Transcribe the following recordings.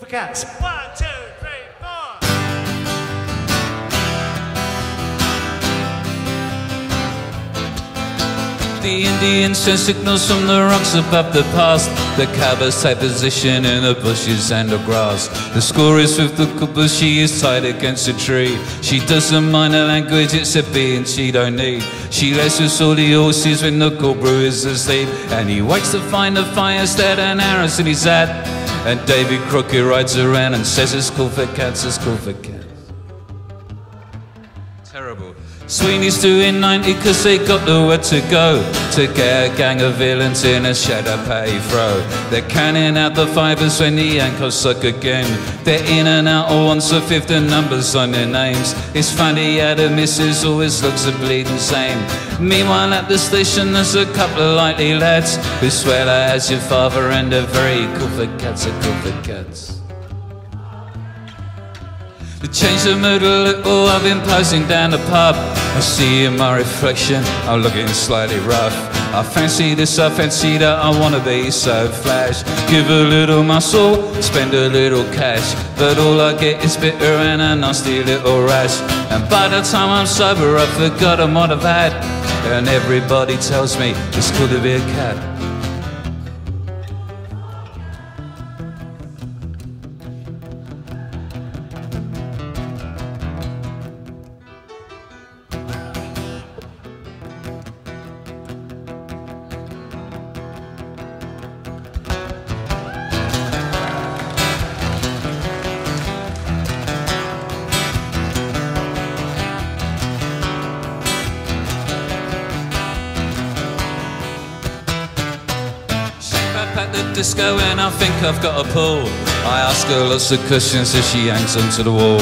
for cats. One, two, three, four. The Indians send signals from the rocks above the pass. The cowboys take position in the bushes and the grass. The score is with the couple, she is tied against a tree. She doesn't mind the language, it's a being she don't need. She lets us all the horses when the cobra is asleep. And he wakes to find the fire instead and arrows in his hat. And David Crockett rides around and says it's cool for cats, it's cool for cats. Terrible. Sweeney's doing 90 cause they got nowhere to go To get a gang of villains in a shadow pay throw They're canning out the fibers when the ankles suck again. They're in and out of once a fifth the numbers on their names. It's funny how the missus always looks a bleeding same. Meanwhile at the station there's a couple of likely lads Who swear that as your father and they're very cool for cats, are cool for cats to change the mood a little, I've been posing down the pub. I see in my reflection, I'm looking slightly rough. I fancy this, I fancy that, I wanna be so flash. Give a little muscle, spend a little cash. But all I get is bitter and a nasty little rash. And by the time I'm sober, I've forgotten what I've had. And everybody tells me it's cool to be a cat. The disco and I think I've got a pull. I ask her lots of questions as she hangs onto the wall.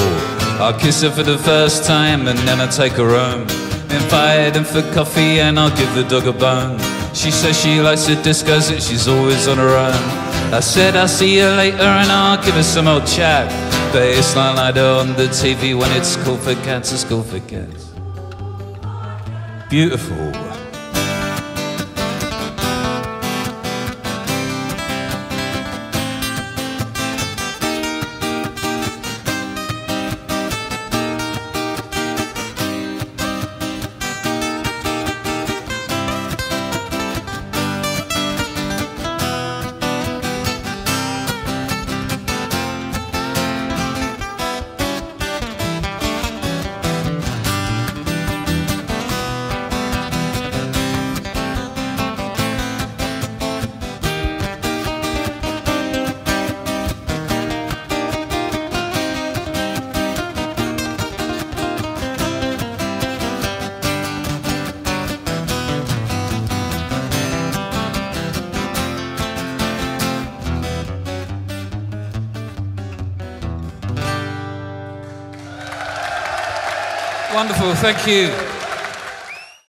I kiss her for the first time and then I take her home. Invite her for coffee and I'll give the dog a bone. She says she likes the discos and she's always on her own. I said I'll see you later and I'll give her some old chat. But it's not on the TV when it's cool for cats, it's cool for cats. Beautiful. Wonderful, thank you.